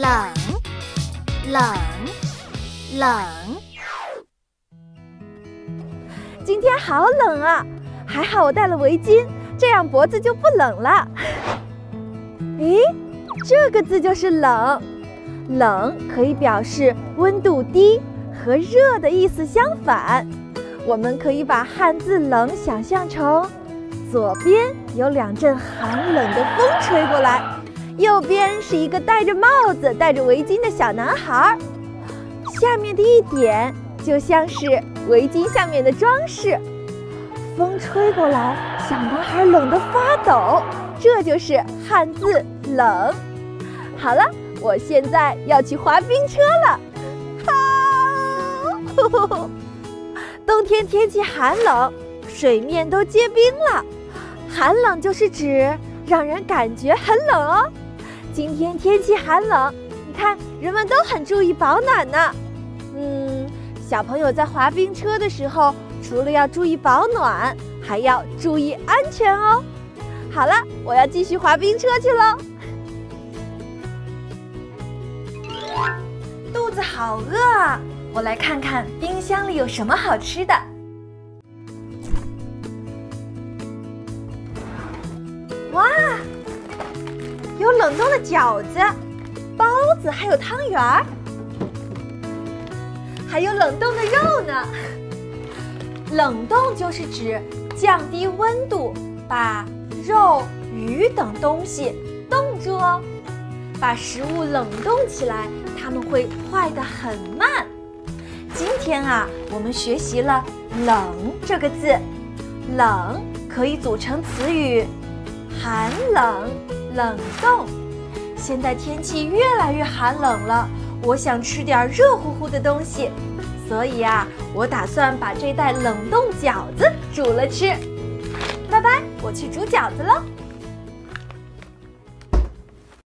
冷，冷，冷。今天好冷啊！还好我戴了围巾，这样脖子就不冷了。咦，这个字就是冷，冷可以表示温度低和热的意思相反。我们可以把汉字“冷”想象成左边有两阵寒冷的风吹过来，右边是一个戴着帽子、戴着围巾的小男孩，下面的一点就像是围巾下面的装饰。风吹过来，小男孩冷得发抖，这就是汉字“冷”。好了，我现在要去滑冰车了。好。冬天天气寒冷，水面都结冰了。寒冷就是指让人感觉很冷哦。今天天气寒冷，你看人们都很注意保暖呢。嗯，小朋友在滑冰车的时候，除了要注意保暖，还要注意安全哦。好了，我要继续滑冰车去喽。肚子好饿啊！我来看看冰箱里有什么好吃的。哇，有冷冻的饺子、包子，还有汤圆儿，还有冷冻的肉呢。冷冻就是指降低温度，把肉、鱼等东西冻住哦。把食物冷冻起来，它们会坏得很慢。今天啊，我们学习了“冷”这个字，“冷”可以组成词语，寒冷、冷冻。现在天气越来越寒冷了，我想吃点热乎乎的东西，所以啊，我打算把这袋冷冻饺子煮了吃。拜拜，我去煮饺子喽。